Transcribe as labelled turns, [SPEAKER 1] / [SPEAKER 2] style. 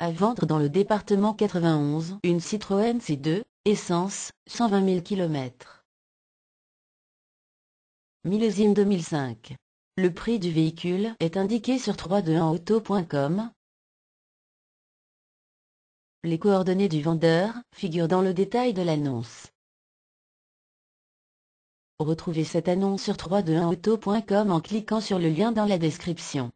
[SPEAKER 1] À vendre dans le département 91, une Citroën C2, essence, 120 000 km. Millésime 2005. Le prix du véhicule est indiqué sur 321auto.com. Les coordonnées du vendeur figurent dans le détail de l'annonce. Retrouvez cette annonce sur 321auto.com en cliquant sur le lien dans la description.